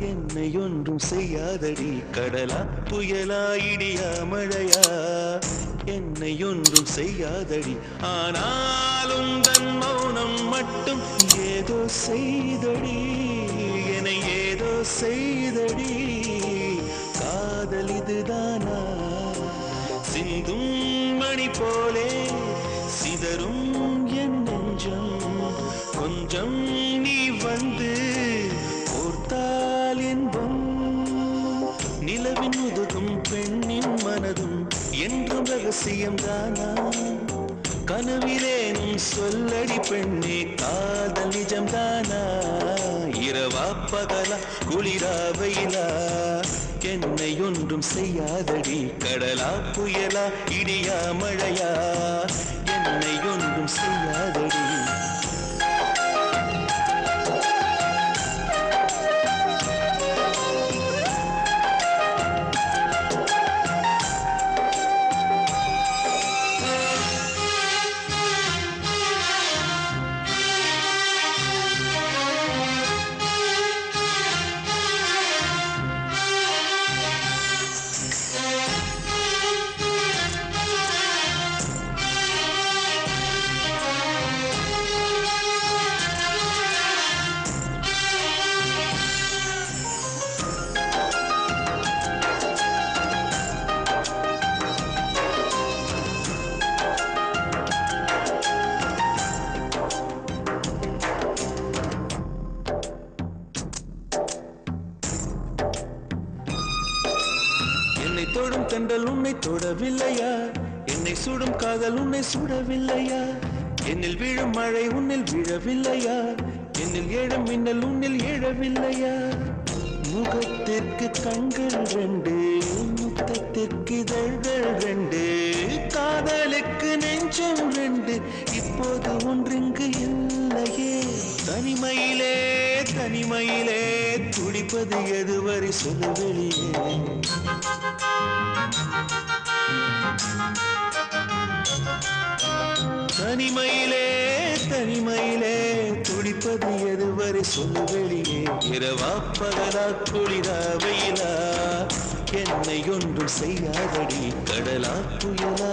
என்னை ஒன்றும் செய்யாதடி கடலா புயலா இடியா மழையா என்னை ஒன்றும் செய்யாதடி. ஆனாலும் தன் மௌனம் மட்டும் ஏதோ செய்தடி என ஏதோ செய்தடி. காதல் இதுதானா? சிந்தும் மணி போலே சிதறும் என் நெஞ்சம் கொஞ்சம் வந்து ஓர்த்தால் என்பம் நிலவின் முதுகும் பெண்ணின் மனதும் என்றும் ரகசியம் தானா கனவிலேனும் சொல்லடி பெண்ணே காதல் நிஜம் தானா இரவா பகலா குளிரா வெயிலா? என்னை ஒன்றும் செய்யாதடி கடலா புயலா இடியா மழையா? என்னை ஒன்றும் செய்யாதடி. தொடும் தென்றல் உன்னை தொடவில்லையா? என்னை சுடும் காதல் உன்னை சுடவில்லையா? என்னில் விழும் மழை உன்னில் விழவில்லையா? என்னில் ஏழும் மின்னல் உன்னில் ஏழவில்லையா? முகத்திற்கு கண்கள் ரெண்டு முத்தத்திற்கு இதழ்கள் ரெண்டு காதலுக்கு நெஞ்சம் ரெண்டு. இப்போது ஒன்றிங்கு இல்லையே. தனிமையிலே தனிமையிலே. துடிப்பது எதுவரை சொல்லு வெளியே தனிமையிலே தனிமையிலே துடிப்பது எதுவரை சொல்லு வெளியே இரவா பகலா குளிரா வெயிலா? என்னை ஒன்றும் செய்யாதடி கடலா புயலா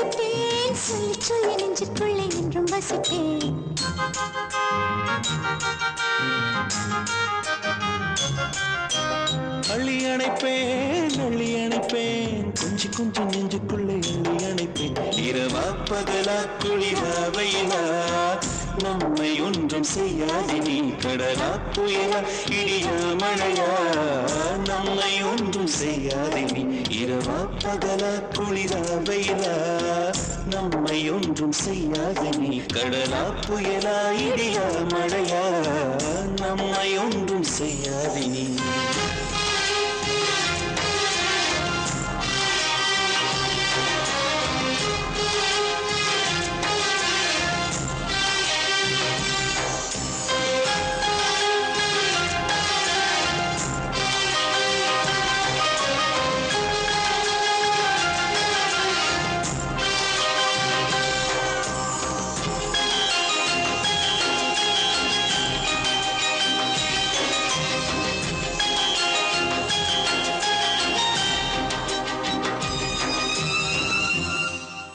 வசிப்பேன் ரசிப்பேன் சொல்லி சொல்லி நெஞ்சுக்குள்ளே என்றும் வசிப்பேன் அள்ளி அணைப்பேன் அள்ளி அணைப்பேன். கொஞ்சி கொஞ்சம் நெஞ்சுக்குள்ளே அள்ளி அணைப்பேன். இரவா பகலா குளிரா வெயிலா. நம்மை ஒன்றும் செய்யாதே நீ கடலா புயலா இடியா மழையா. நம்ம ஒன்றும் செய்யாது நீ. இரவா பகலா குளிரா வெயிலா நம்மை ஒன்றும் செய்யாது நீ. கடலா புயலா இடியா மழையா